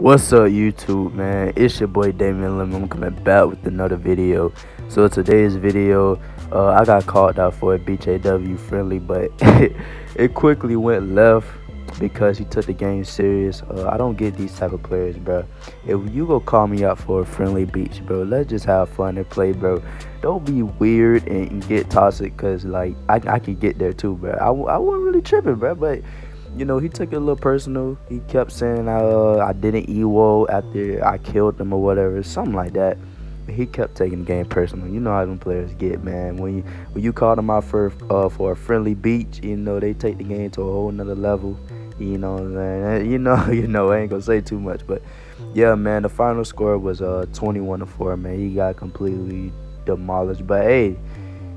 What's up YouTube man? It's your boy Damion Lemon. I'm coming back with another video. So today's video, uh, I got called out for a BJW friendly, but it quickly went left because he took the game serious. Uh, I don't get these type of players, bro. If you go call me out for a friendly beach, bro, let's just have fun and play, bro. Don't be weird and get toxic, cause like I, I can get there too, bro. I, I wasn't really tripping, bro, but you know, he took it a little personal. He kept saying uh, I didn't EWO after I killed him or whatever, something like that. He kept taking the game personal. You know how them players get, man. When you when you call them out for uh, for a friendly beach, you know they take the game to a whole nother level. You know what I'm saying? You know, you know, I ain't gonna say too much, but yeah, man, the final score was uh 21 to 4, man. He got completely demolished. But hey,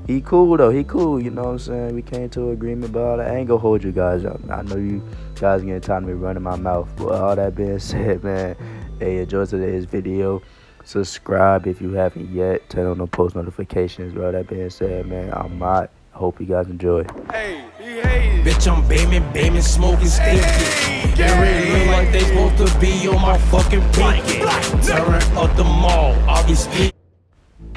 he cool though. He cool. You know what I'm saying? We came to an agreement it. I ain't gonna hold you guys up. I know you guys getting tired of me running my mouth. But all that being said, man, hey, enjoy today's video. Subscribe if you haven't yet. Turn on the post notifications, bro. That being said, man, I'm out. Hope you guys enjoy. Hey. Bitch, I'm beaming, beaming, smoking, stinking. They really look like they supposed to be on my fucking pinky. Tearing up the mall, I'll be speaking.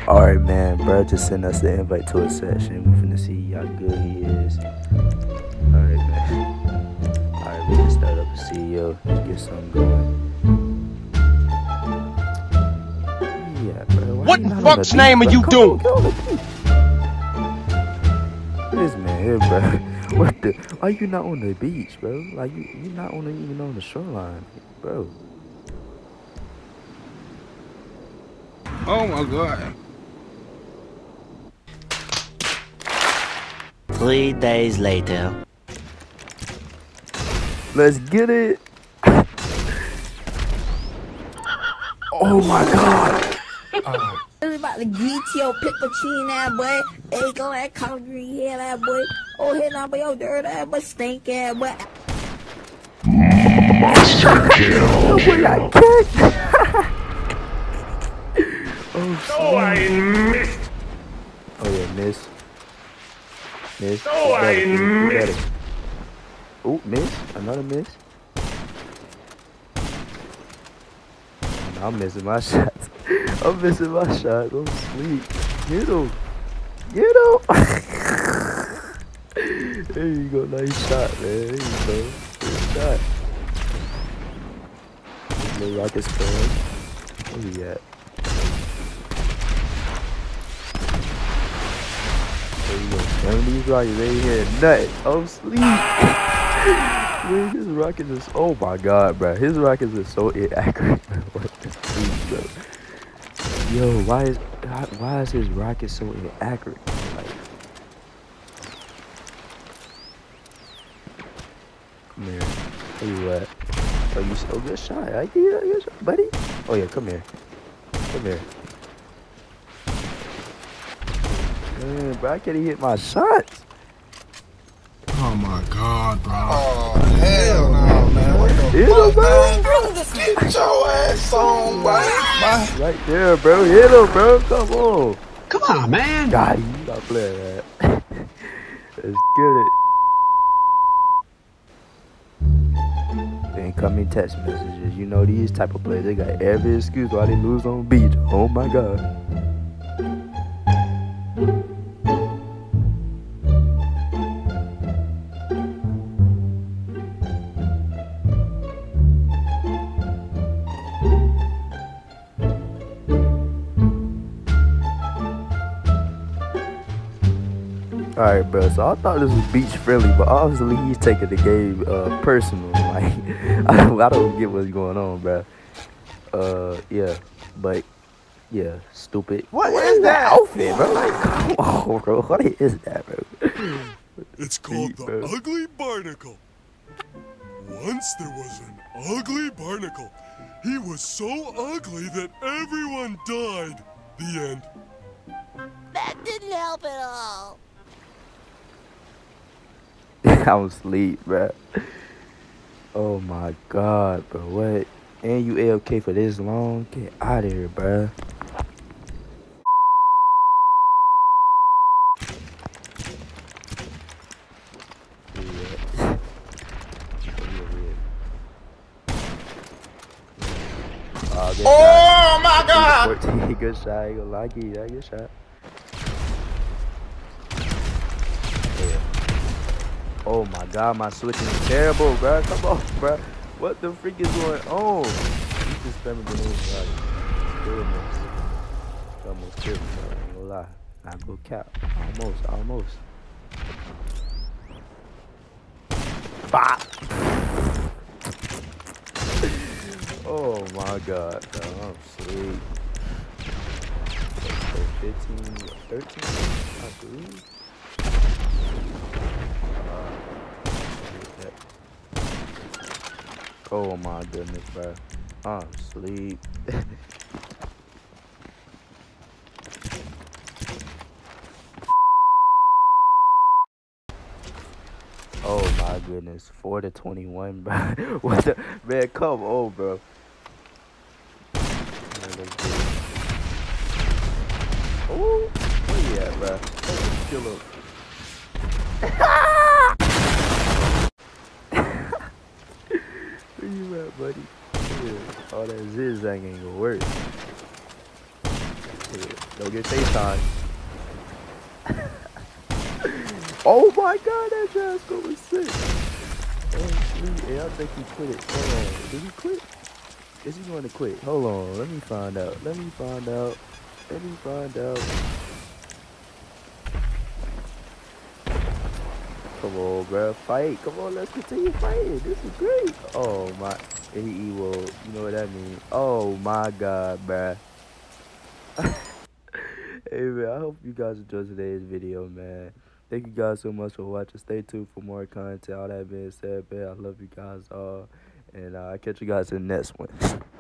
Alright, man, bro, just sent us the invite to a session. We're finna see how good he is. Alright, man. Alright, we can start up a CEO. Get something going. Yeah, bro. What you not on fuck's name beach, are you Come doing? on, get on. This man here, bro. What the? Why you not on the beach, bro? Like you, you not on the, even on the shoreline, bro. Oh my god. Three days later. Let's get it. oh my god. Really about to get your piccochine that boy. Hey, go that collard green head that boy. Oh, hit that boy, your dirt that boy, stink ass boy. Oh boy, I kicked. oh, Oh, I missed. oh yeah, miss. Miss. Oh, I Do better, do missed. Oh, miss. Another miss. I'm missing my shots. I'm missing my shots. I'm asleep. Get him. Get him. there you go. Nice shot, man. There you go. Good shot. Little rocket spread. Where he at? Damn these rockets ain't here. Nut. I'm asleep. Man, his rockets is oh my god, bro. His rockets are so inaccurate. what the freak, bro? Yo, why is why is his rocket so inaccurate? Like, come here. Where you at? Oh, you so good shot. I it, good buddy. Oh yeah, come here. Come here. Man, bro, I can't even hit my shots. Oh my god, bro. Oh, hell no, man. What the Hit him, bro. Get your ass on, boy. Bye. Right there, bro. Hit him, bro. Come on. Come on, man. God, you got play that. Let's get it. Incoming text messages. You know these type of players, they got every excuse why they lose on beach. Oh my god. Alright, bro. So I thought this was beach friendly, but obviously he's taking the game uh, personal. Like, I don't, I don't get what's going on, bro. Uh, yeah, but yeah, stupid. What What is that? outfit, bro? Like, come on, bro. What is that, bro? It's called the bro. Ugly Barnacle. Once there was an ugly barnacle. He was so ugly that everyone died. The end. That didn't help at all. I'm asleep, bro. Oh my god, bro. What? And you AFK for this long? Get out of here, bro. Oh, good Oh my god! shot. 14, good shot. I ain't gonna lie, I give you that. Good shot. Oh my god, my switching is terrible, bro. Come on, bro. What the freak is going on? You just spamming name right. Goodness. Almost killed me, bro. I ain't gonna lie. Not go cap. Almost, almost. Bop. oh my god, bro. I'm asleep. 15, 13, I believe. Uh, oh my goodness, bro. I'm asleep. Oh my goodness, four to twenty-one, bro. what the man? Come on, bro. Oh, at, bro? Kill him. where you at, buddy? Yeah. All that ain't gonna work. Don't get FaceTime. Oh my god, that Jasco was sick. Sweet. Yeah, I think he quit it. Hold on. Did he quit? Is he going to quit? Hold on. Let me find out. Let me find out. Let me find out. Come on, bro. Fight. Come on, let's continue fighting. This is great. Oh, my. He, will. You know what that means? Oh, my God, bruh. hey, man. I hope you guys enjoyed today's video, man. Thank you guys so much for watching. Stay tuned for more content. All that being said, man, I love you guys all. And uh, I'll catch you guys in the next one.